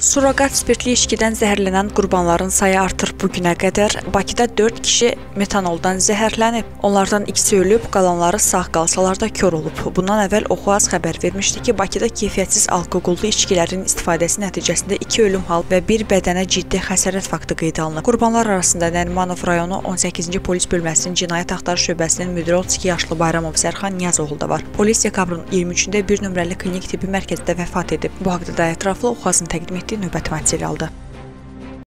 Surroqat spirtli içkidən zəhərlənən qurbanların sayı artır. Bu günə qədər Bakıda 4 kişi metanoldan zəhərlənib. Onlardan ikisi ölüb, qalanları sağ qalsalar da kör olub. Bundan əvvəl Oxuaz xəbər vermişdi ki, Bakıda keyfiyyətsiz alkoqollu içkilərin istifadəsi nəticəsində 2 ölüm hal və bir bədənə ciddi xəsarət faktı qeydə alınıb. Qurbanlar arasında Nərimanov rayonu 18-ci polis bölməsinin cinayət axtarış şöbəsinin müdiri 32 yaşlı Bayramov Sərxan Niyazoğlu da var. Polis dekabrın 23-də bir nömrəli klinik tibbi mərkəzdə vəfat edib. Bu haqda da ətraflı Oxuazın təqdim etdiyi növbəti materialdır.